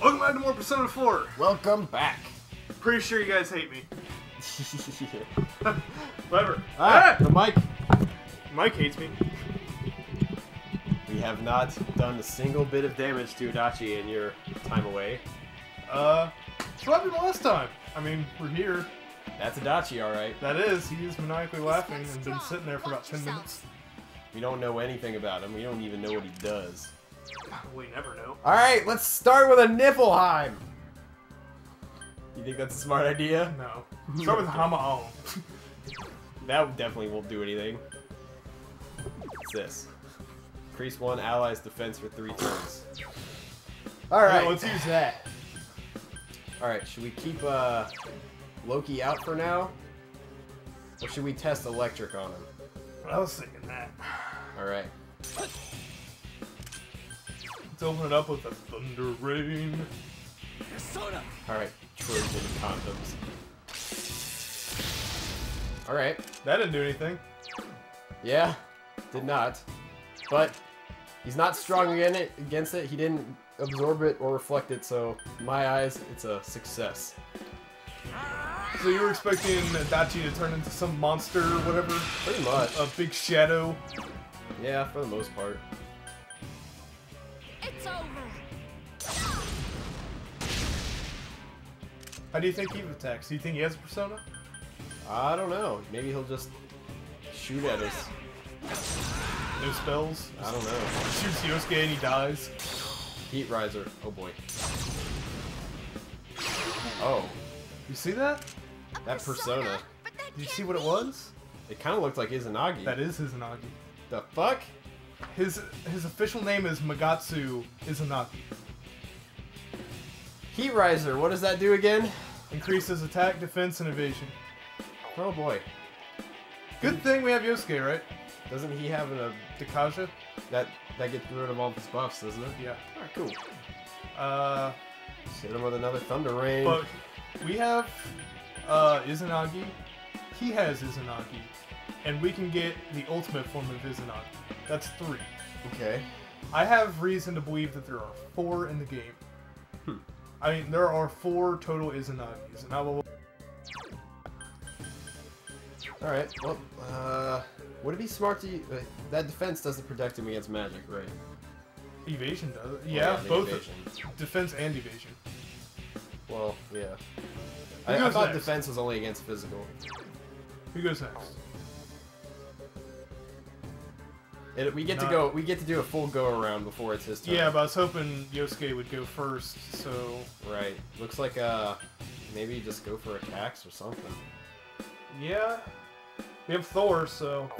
Welcome back to more Persona 4. Welcome back. Pretty sure you guys hate me. Whatever. ah, Ah! the mic. Mike hates me. We have not done a single bit of damage to Adachi in your time away. Uh, so what happened last time? I mean, we're here. That's Adachi, alright. That is, he is maniacally laughing and been sitting there for about 10 minutes. We don't know anything about him. We don't even know what he does. We never know. Alright, let's start with a Niflheim. You think that's a smart idea? No. Start with Hamaon. That definitely won't do anything. What's this? Increase one ally's defense for three turns. Alright. let's use that. Alright, should we keep uh, Loki out for now? Or should we test electric on him? I was thinking that. Alright. Let's open it up with a thunder rain. Alright, Trojan condoms. Alright. That didn't do anything. Yeah, did not. But he's not strong against it, against it. He didn't absorb it or reflect it, so in my eyes, it's a success. So you were expecting Dachi to turn into some monster or whatever? Pretty much. A big shadow? Yeah, for the most part. It's over. How do you think he attacks? Do you think he has a persona? I don't know. Maybe he'll just shoot at us. No spells? I don't know. Shoots Yosuke and he dies. Heat riser. Oh boy. Oh, You see that? A That persona. but that Did you see what it was? it kind of looked like Izanagi. That is Izanagi. The fuck? His his official name is Magatsu Izanagi. Heat riser. What does that do again? Increases attack, defense, and evasion. Oh boy. Good thing we have Yosuke, right? Doesn't he have a Dakaja? that that gets rid of all of his buffs, doesn't it? Yeah. Alright, cool. Uh, Hit him with another thunder rain. but we have uh, Izanagi. He has Izanagi. And we can get the ultimate form of Izanagi. That's three. okay. I have reason to believe that there are four in the game. Hmm. I mean, there are four total Izanagis, and I will. All right. Well, uh, would it be smart to uh, that defense doesn't protect him against magic, right? Evasion does. Oh, Yeah, both evasion. defense and evasion. Well, yeah. I, I thought next? defense was only against physical. Who goes next? It, we get to go. We get to do a full go around before it's his turn. Yeah, but I was hoping Yosuke would go first, so Right. Looks like uh, maybe just go for attacks or something. yeah. We have Thor, so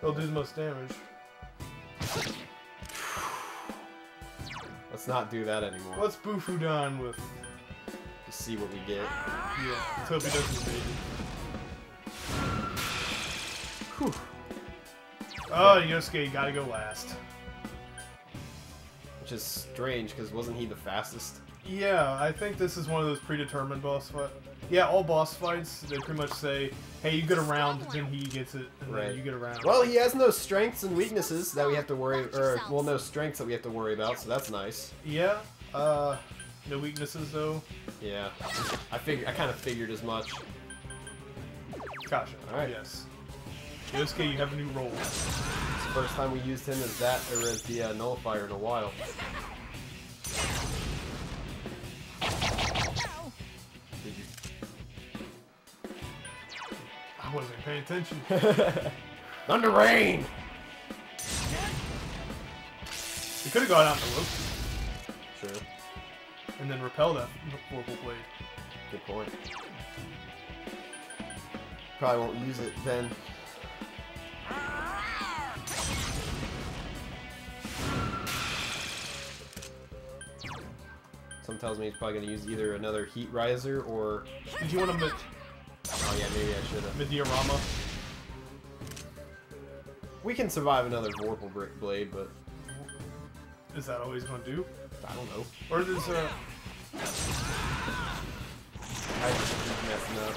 he'll do the most damage. Let's not do that anymore. Let's Bufu down with Just see what we get. yeah. Let's hope he doesn't Oh, Yosuke, gotta go last. Which is strange because wasn't he the fastest? Yeah, I think this is one of those predetermined boss fights. Yeah, all boss fights, they pretty much say, hey, you get around, then he gets it, and Right. then you get around. Well, he has no strengths and weaknesses that we have to worry, or well, no strengths that we have to worry about. So that's nice. yeah, uh, no weaknesses though. Yeah. I fig- I kind of figured as much. Gotcha. Alright. Yes. Yosuke, you have a new role. It's the first time we used him as that or as the uh, nullifier in a while. Did I wasn't paying attention. you? Thunder rain. We could have gone out the rope Sure. and then repel that horrible blade. Good point. Probably won't use it then. Some tells me he's probably gonna use either another heat riser or Did you want to oh yeah maybe I should have. Mediarama? We can survive another Vorpal Brick Blade, but Is that always going to do? I don't know. Or is uh, I just keep messing up.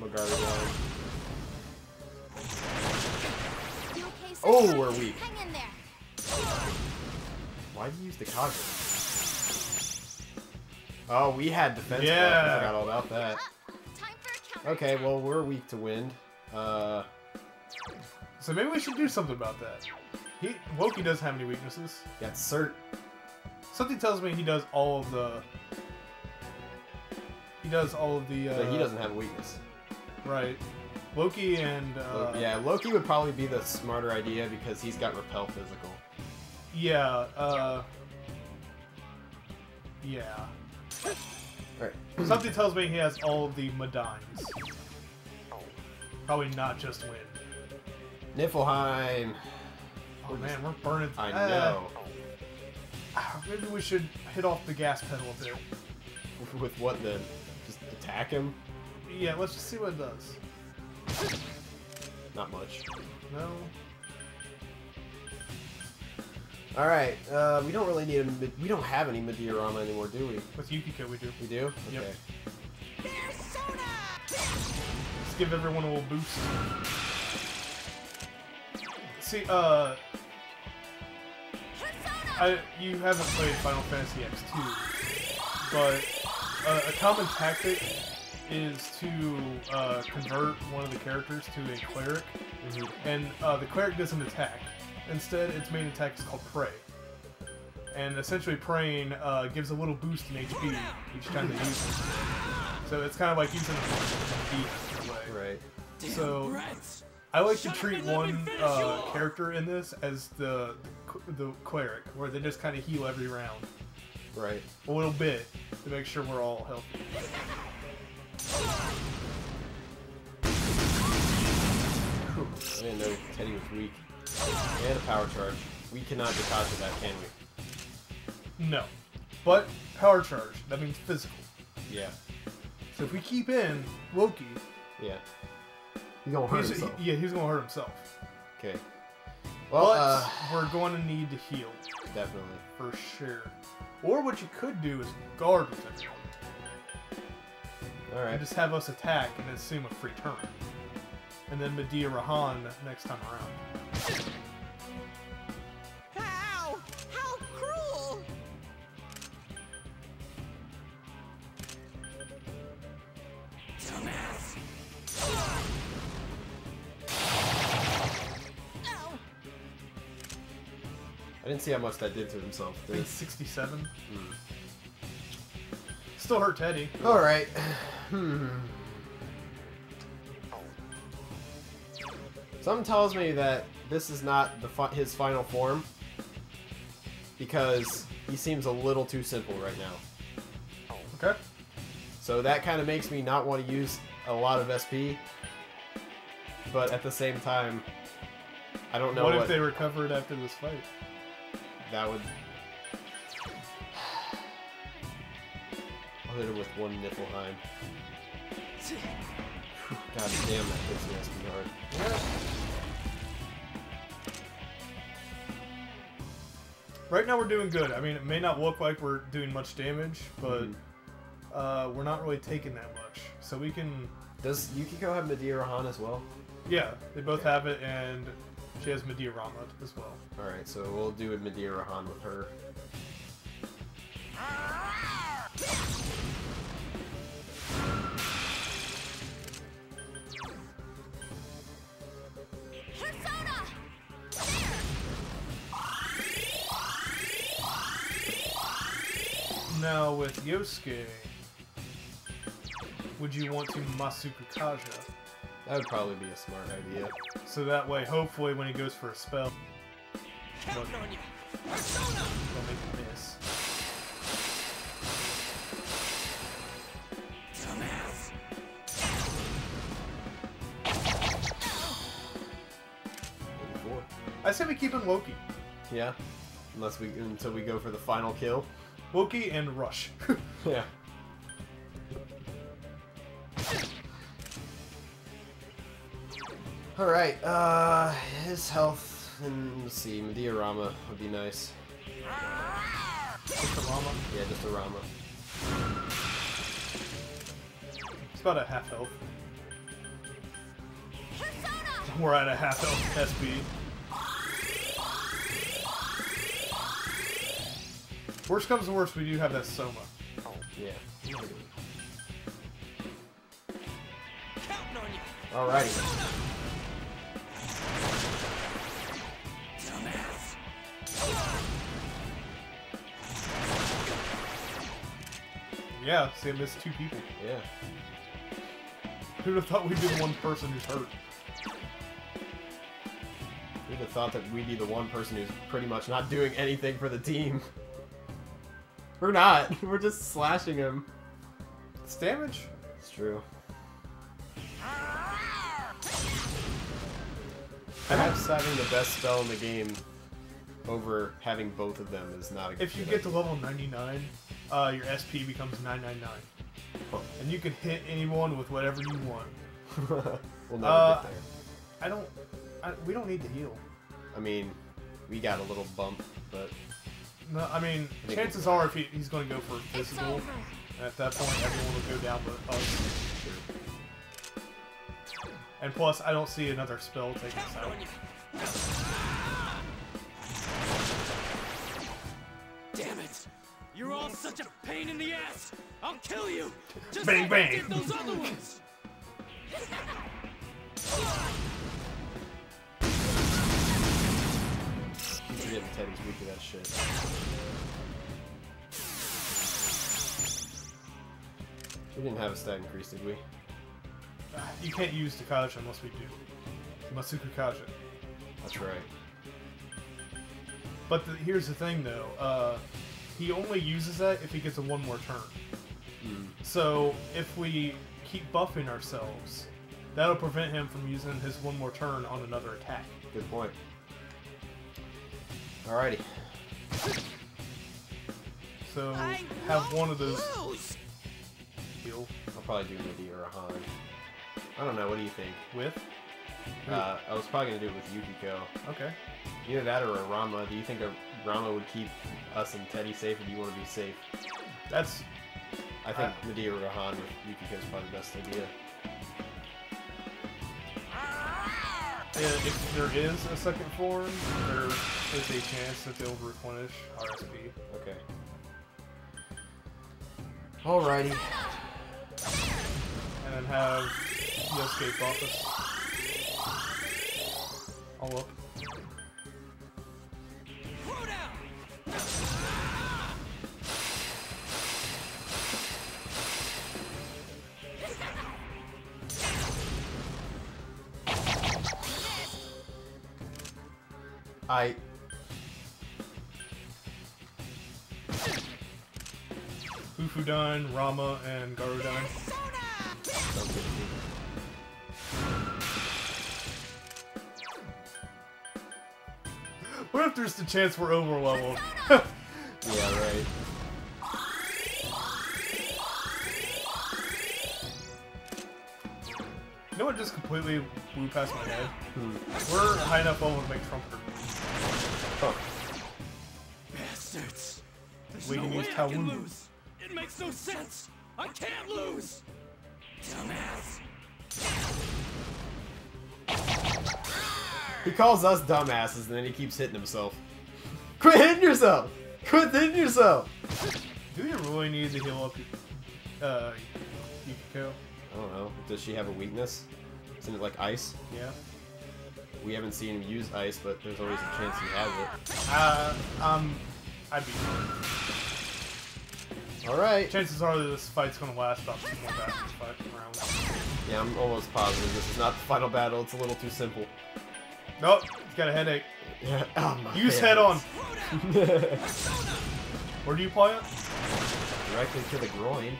Magari down. You okay, sir? Oh, we're weak. Hang in there. Why do you use the Kaga? Oh, we had defense. buff. Yeah. I forgot all about that. Uh, time for a counter. Okay, well we're weak to wind. Uh, So maybe we should do something about that. He Loki doesn't have any weaknesses. got cert. Something tells me he does all of the. He does all of the. Uh, but he doesn't have a weakness. Right. Loki and. Uh, yeah, Loki would probably be the smarter idea because he's got repel physical. Yeah. Uh, yeah. Something tells me he has all of the Medines. Probably not just wind. Niflheim. Oh man, we're burning. I Ah, know. ah, maybe we should hit off the gas pedal a bit. With what then? Just attack him? Yeah, let's just see what it does. Not much. No. Alright, uh, we don't really need a. Mid- we don't have any Mediarama anymore, do we? With Yukiko we do. We do? Yep. Okay. Let's give everyone a little boost. See, uh, I you haven't played Final Fantasy X2, but uh, a common tactic is to uh, convert one of the characters to a cleric, Mhm. and uh, the cleric doesn't attack. Instead, its main attack is called pray. And essentially, praying uh, gives a little boost in HP each time they use it. So it's kind of like using a beat in a way. Right. So I like to treat one uh, character in this as the the cleric, where they just kind of heal every round Right. a little bit to make sure we're all healthy. I didn't know Teddy was weak. And a power charge. We cannot Dakaja that, can we? No, but power charge that means physical. Yeah. So if we keep in Loki, Yeah. He's gonna hurt he's, himself. he- yeah, he's gonna hurt himself. Okay. Well, but uh, we're going to need to heal definitely. for sure. Or what you could do is guard with everyone. Alright. and just have us attack and assume a free turn. And then Mediarahan next time around. How? How cruel! Dumbass! Ow. I didn't see how much that did to himself. I think Dude. 67. Hmm. Still hurt Teddy. Alright. Hmm. Something tells me that this is not the fi- his final form because he seems a little too simple right now. Okay. So that kind of makes me not want to use a lot of SP. But at the same time, I don't know what, what, if they recovered after this fight? that would. Hit him with one Niflheim. God damn, that hits me SP hard. Right now we're doing good. I mean, it may not look like we're doing much damage, but Mhm. uh, we're not really taking that much. So we can, Does Yukiko have Mediarahan as well? yeah, they both have it, and she has Mediarama as well. Alright, so we'll do a Mediarahan with her. Now with Yosuke, would you want to Masuku Kaja? That would probably be a smart idea. So that way, hopefully, when he goes for a spell, Counting on you! Persona! they'll make him miss. I say we keep him Loki. Yeah. Unless we until we go for the final kill. Loki and Rush. Yeah. Alright, uh his health and let's see, Mediarama would be nice. Just a Rama. Yeah, just a Rama. It's about a half health. Persona! We're at a half health SB. Worst comes to worst, we do have that Soma. Oh, Yeah. Counting on you. Alrighty. Yeah, see, I missed two people. Yeah. Who'd have thought we'd be the one person who's hurt? Who'd have thought that we'd be the one person who's pretty much not doing anything for the team? We're not. We're just slashing him. It's damage. It's true. Perhaps having the best spell in the game over having both of them is not a If you good get to level 99, uh, your SP becomes 999. Huh. And you can hit anyone with whatever you want. we'll never Uh, get there. I don't... I, we don't need to heal. I mean, we got a little bump, but No, I mean, I chances are if he, he's going to go for It's physical, at that point everyone will go down but us. sure. And plus, I don't see another spell taking us Counting out. you. Damn it! You're all such a pain in the ass! I'll kill you! Just Bang, like bang. Those other ones! Teddy's weak to that shit. We didn't have a stat increase, did we? You can't use Dakaja unless we do. Masukukaja. That's right. But the, here's the thing, though. Uh, he only uses that if he gets a one more turn. Hmm. So if we keep buffing ourselves, that'll prevent him from using his one more turn on another attack. Good point. Alrighty. So I have one of those lose. heal I'll probably do Midi or a Han. I don't know, what do you think? with. Uh, I was probably gonna do it with Yukiko. Okay. Either that or a Rama. Do you think a Rama would keep us and Teddy safe, or do you want to be safe? That's I think Uh, Medea or Rahan with Yukiko is probably the best idea. If there is a second form, there is a chance that they'll replenish RSP. Okay. Alrighty. And then have Yosuke buff us. All up. I Ufudan, Rama, and Garudon. sounds good to me. What if there's the chance we're over leveled? Yeah, right. You know what just completely blew past my head? Hmm. We're high enough level to make Trumpeter. Oh, Bastards. There's We no can way use I can lose. It makes no sense. I can't lose. Dumbass. he calls us dumbasses, and then he keeps hitting himself. Quit hitting yourself! Quit hitting yourself! Do you really need to heal up uh, Yukiko? I don't know. Does she have a weakness? Isn't it like ice? Yeah. We haven't seen him use ice, but there's always a chance he has it. Uh, um, I'd be fine. Alright. Chances are that this fight's gonna last about two more battles, five rounds. Yeah, I'm almost positive this is not the final battle. It's a little too simple. Nope, he's got a headache. Yeah. Oh, Use head on. Where do you apply it? Directly to the groin.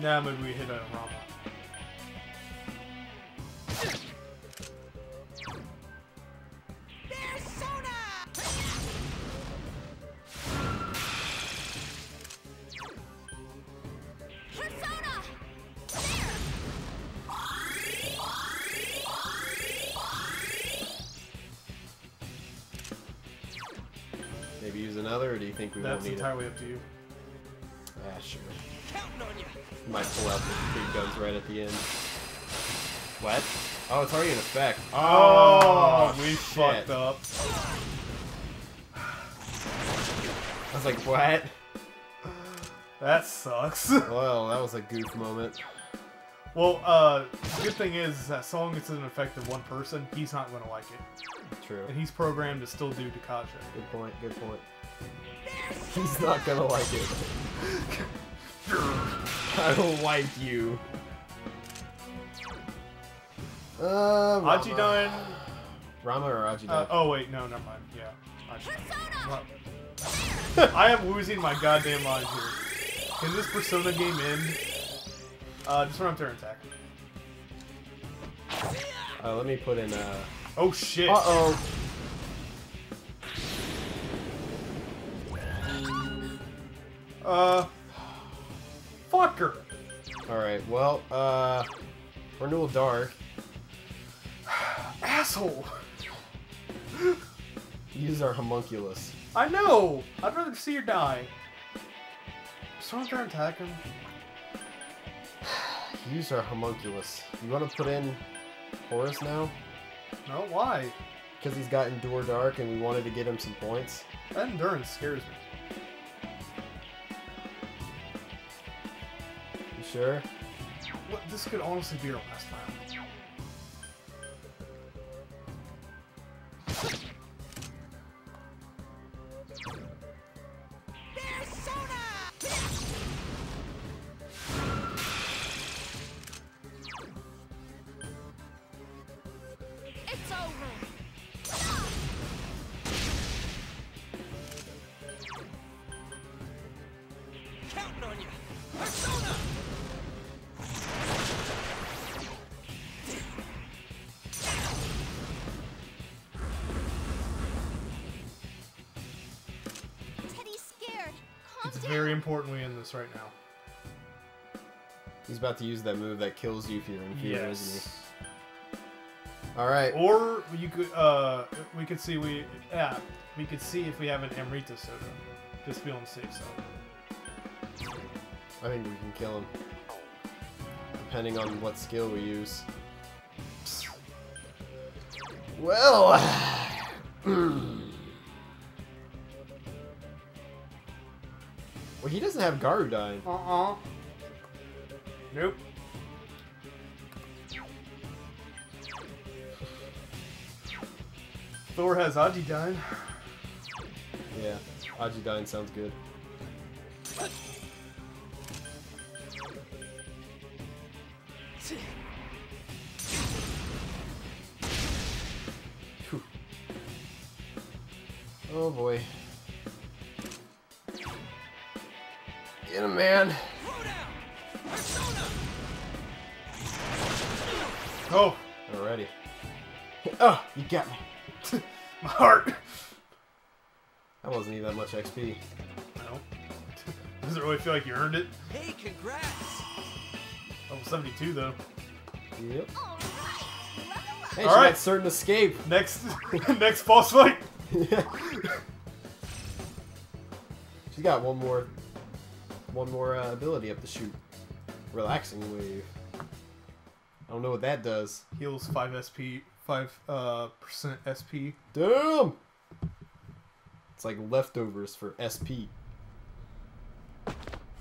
Nah, maybe we hit a Rama. Persona! Maybe use another, or do you think we That's won't need it? That's entirely up to you. It? Ah, sure. Counting on you. Might pull out the big guns right at the end. What? Oh, it's already in effect. Oh, we shit. fucked up. I was like, what? That sucks. Well, that was a goof moment. well, uh, the good thing is that as it's an effect of one person. He's not gonna like it, True. and he's programmed to still do Dakaja. Good point, good point. He's not gonna like it. I don't like you. Uh, Rama. Ajidon. Rama or Ajidon? Uh, oh wait, no, never mind. Yeah, Ajidon. I am losing my goddamn mind here. Can this Persona game end? Uh, just run up there and attack. Uh, let me put in, uh... Oh shit! Uh-oh. Uh, fucker. Alright, well, uh... Renewal Dark. Asshole. Use our homunculus. I know. I'd rather see her die. Up there and attack him. Use our homunculus. You want to put in Horus now? No, why? Because he's got Endure Dark and we wanted to get him some points. That endurance scares me. Sure? What, this could honestly be our last time. Important we end this right now. He's about to use that move that kills you if you're in fear, isn't he? Alright. Or you could, uh, we could see we, yeah, we could see if we have an Amrita soda. Just to be on the safe side. I think we can kill him. Depending on what skill we use. Well... he doesn't have Garudyne. Uh-uh. Nope. Thor has Agidyne. Yeah, Agidyne sounds good. Up. Hey, she Alright. got certain escape. Next, next boss fight. She's got one more, one more uh, ability up the shoot. Relaxing wave. I don't know what that does. Heals 5 SP, 5 uh, percent SP. Damn. It's like leftovers for SP.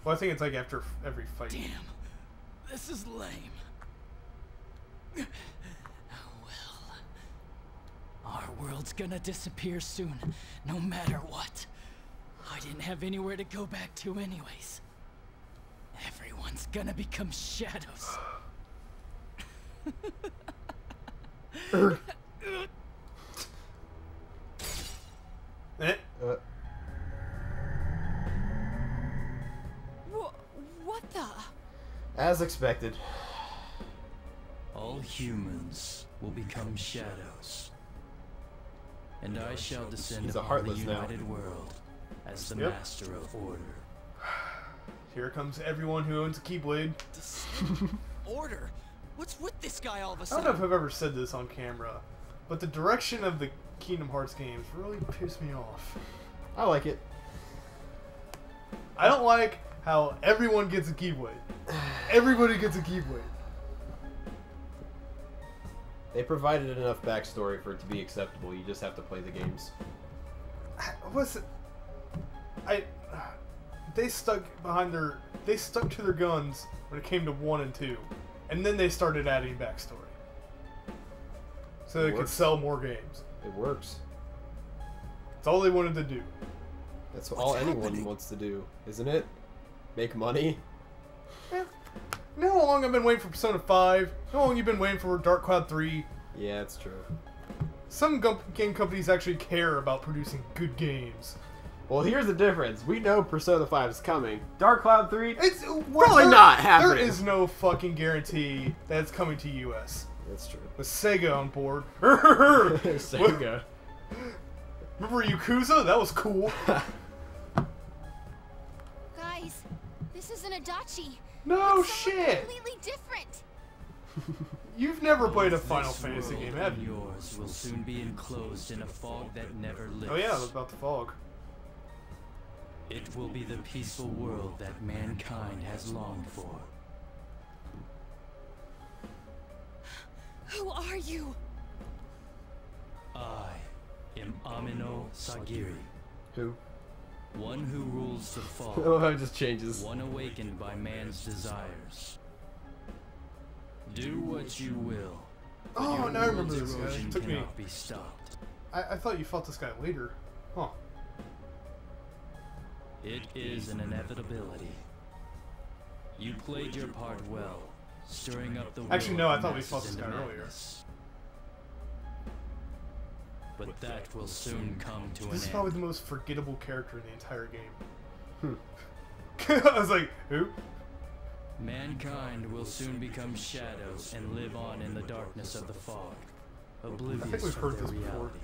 Well, I think it's like after every fight. Damn, this is lame. Well, our world's gonna disappear soon, no matter what. I didn't have anywhere to go back to, anyways. Everyone's gonna become shadows. Eh? Uh, what the? as expected. All humans will become shadows. And I shall descend He's a upon the Heartless now. united world as the Yep. master of order. Here comes everyone who owns a Keyblade. Order? What's with this guy all of a sudden? I don't know if? I've ever said this on camera, but the direction of the Kingdom Hearts games really pissed me off. I like it. I don't like how everyone gets a Keyblade. Everybody gets a Keyblade. They provided enough backstory for it to be acceptable. You just have to play the games. What's it? I. They stuck behind their. They stuck to their guns when it came to one and two, and then they started adding backstory, so they could sell more games. It works. That's all they wanted to do. That's all anyone wants to do, isn't it? Make money. Eh, You know how long I've been waiting for Persona 5? You know how long you've been waiting for Dark Cloud 3? Yeah, it's true. Some game companies actually care about producing good games. Well, here's the difference. We know Persona 5 is coming. Dark Cloud 3, It's uh, Probably not happening. There is no fucking guarantee that it's coming to US. that's true. With Sega on board. Sega. Remember Yakuza? That was cool. Guys, this is an Adachi. No It's shit. Completely different. You've never played a This Final Fantasy game, have you? Yours will soon be enclosed in a fog that never lifts. Oh yeah, about the fog. It will be the peaceful world that mankind has longed for. Who are you? I am Ameno-sagiri, Who? One who rules the fall. Oh, fog, how it just changes. one awakened by man's desires. Do what you will. Oh, your now I remember world's this guy. erosion Took me- be stopped. I, I thought you fought this guy later. Huh. It is an inevitability. You played your part well, stirring up the Actually, no, I thought we fought this into guy earlier. Madness. But that will soon come to This an end. This is probably end. the most forgettable character in the entire game. Hmm. I was like, who? Mankind will soon become shadows and live on in the darkness of the fog, oblivious we've heard their this before. reality.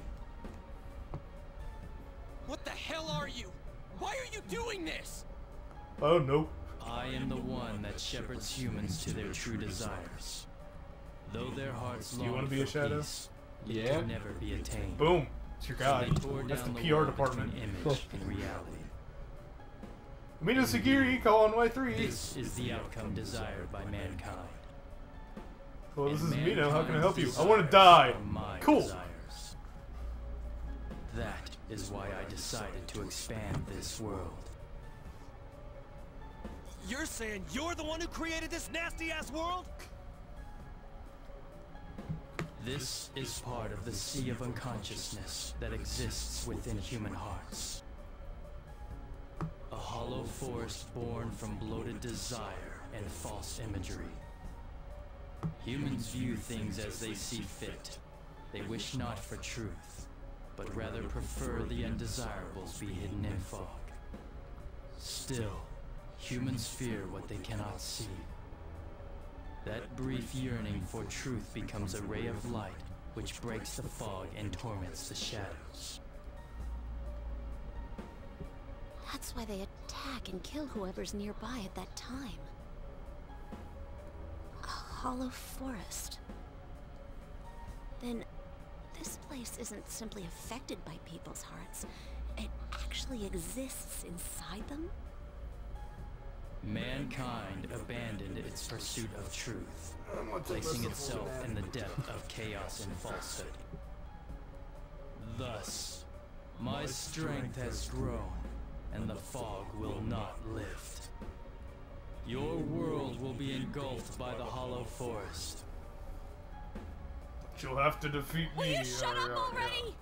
What the hell are you? Why are you doing this? Oh no. I am the one that shepherds humans to their true desires. Though their hearts Do you wanna be a shadow? peace, it Yeah. can never be attained. Boom. It's your guy. they tore That's the down PR department. between image and reality. Mino Sagiri, call on Y3. This is the outcome desired by mankind. Well, this is And Mino. How can I help you? I want to die. desires are my Cool. desires. That is why I decided to expand this world. You're saying you're the one who created this nasty ass world? This is part of the sea of unconsciousness that exists within human hearts. A hollow forest born from bloated desire and false imagery. Humans view things as they see fit. They wish not for truth, but rather prefer the undesirables be hidden in fog. Still, humans fear what they cannot see. That brief yearning for truth becomes a ray of light which breaks the fog and torments the shadows. That's why they attack and kill whoever's nearby at that time. A hollow forest. Then, this place isn't simply affected by people's hearts. It actually exists inside them? Mankind abandoned its pursuit of truth, placing itself in the depth of chaos and falsehood. Thus, my strength has grown, and the fog will not lift. Your world will be engulfed by the hollow forest. You'll have to defeat me. Will me. you shut Yeah, up yeah, already?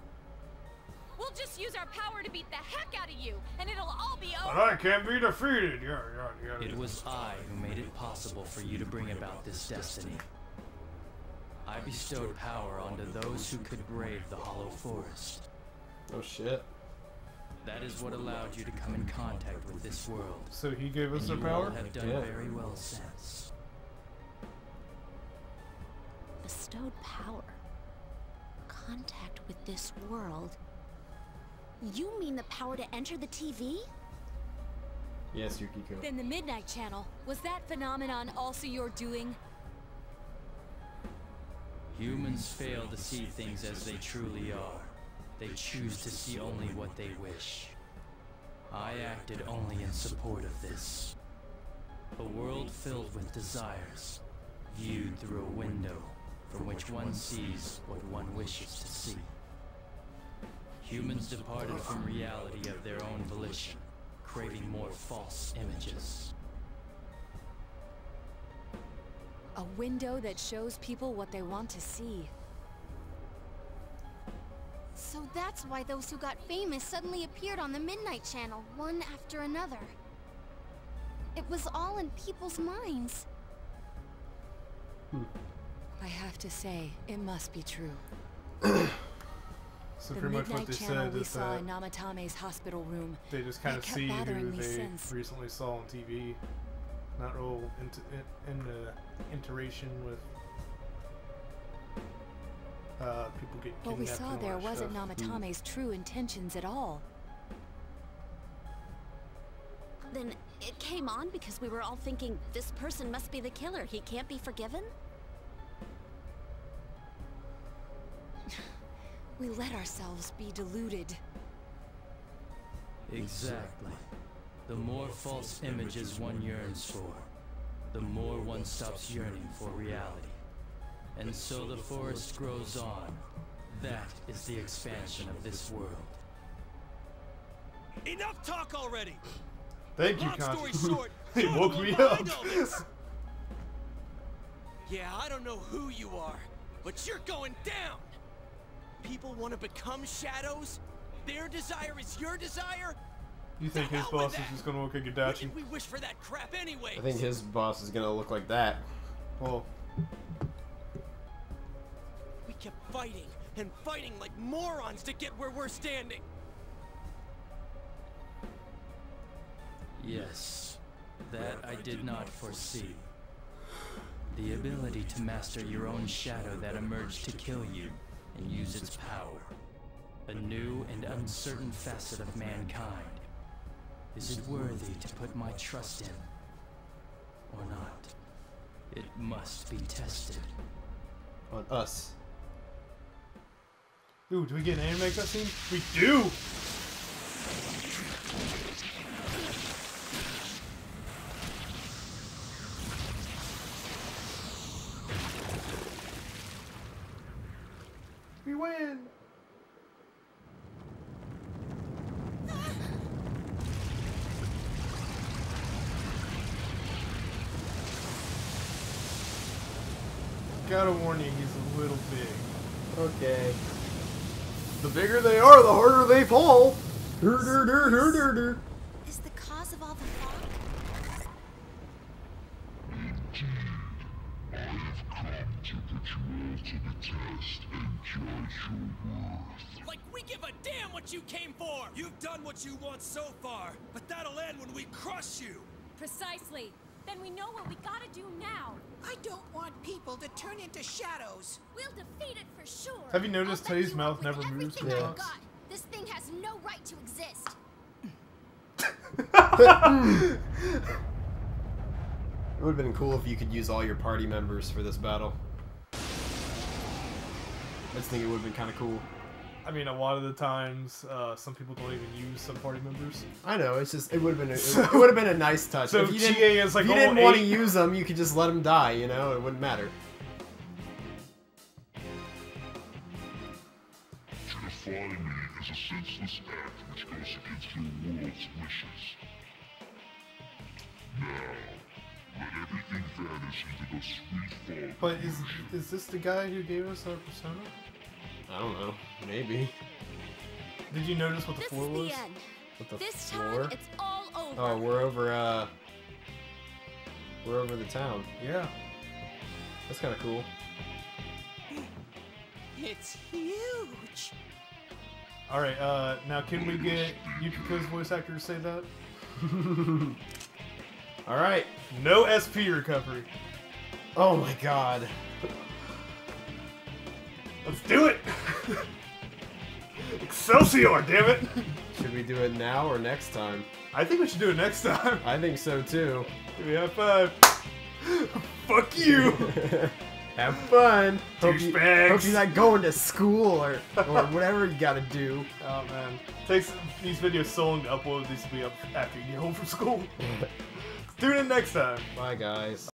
We'll just use our power to beat the heck out of you, and it'll all be over. But I can't be defeated. Yeah, yeah, yeah. It was I who made it possible for you to bring about this destiny. I bestowed power onto those who could brave the hollow forest. Oh shit. That is what allowed you to come in contact with this world. So he gave us And the you all power? have done Yeah. very well since. Bestowed power. Contact with this world. You mean the power to enter the TV? Yes, Yukiko. Then the Midnight Channel. Was that phenomenon also your doing? Humans fail to see things as they truly are. They choose to see only what they wish. I acted only in support of this. A world filled with desires, viewed through a window, from which one sees what one wishes to see. Humans departed from reality of their own volition, craving more false images. A window that shows people what they want to see. So that's why those who got famous suddenly appeared on the Midnight Channel, one after another. It was all in people's minds. Hmm. I have to say, it must be true. So the pretty much what Midnight they Channel said we is saw that in Namatame's hospital room. they just kind of kept see who they since. recently saw on TV. Not real into in, in the interaction with uh, people get What we saw and there wasn't stuff. Namatame's true intentions at all. Then it came on because we were all thinking this person must be the killer. He can't be forgiven? We let ourselves be deluded. Exactly. The more false images one yearns for, the more one stops yearning for reality. And so the forest grows on. That is the expansion of this world. Enough talk already! Thank you, Long story Constance. short, They woke me up. all. Yeah, I don't know who you are, but you're going down! People want to become shadows? Their desire is your desire? You think his boss is just gonna look like a When Dachi? did we wish for that crap anyway? I think his boss is gonna look like that. Well, We kept fighting and fighting like morons to get where we're standing. Yes, that I did not foresee. The ability to master your own shadow that emerged to kill you and use its power. A new and uncertain facet of mankind. Is it worthy to put my trust in? Or not? It must be tested. On us. ooh, do we get an anime cutscene? We do. We win. Gotta warn you, he's a little big. Okay. The bigger they are, the harder they fall. Dur, dur, dur. Is the cause of all the fog? Like we give a damn what you came for! You've done what you want so far, but that'll end when we crush you! Precisely. Then we know what we gotta do now. I don't want people to turn into shadows. We'll defeat it for sure. Have you noticed I'll Teddy's mouth never with moves everything when he I've got. This thing has no right to exist. It would have been cool if you could use all your party members for this battle. I just think it would have been kind of cool. I mean, a lot of the times, uh, some people don't even use some party members. I know. It's just it would have been a, it would have been a nice touch. So if you didn't, is like if you didn't want to use them, you could just let them die. You know, it wouldn't matter. To defy me is a senseless act which goes against your world's wishes. Now, let everything vanish into the sweet fog. But is is this the guy who gave us our persona? I don't know. Maybe. Did you notice what the This floor is was? the end. What the This floor? time, it's all over. Oh, we're over. uh... We're over the town. Yeah. That's kind of cool. It's huge. All right. Uh, now can we get Yukiko's voice actor to say that? All right. No SP recovery. Oh my God. Let's do it. Excelsior! Damn it. Should we do it now or next time? I think we should do it next time. I think so too. Give me a high five. Fuck you. Have fun. Hope, you, Douchebags. hope you're not going to school or or whatever you gotta do. Oh man, takes these videos so long to upload. These will be up after you get home from school. Tune in next time. Bye guys.